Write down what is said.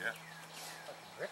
Yeah.